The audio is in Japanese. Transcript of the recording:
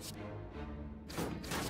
フッ。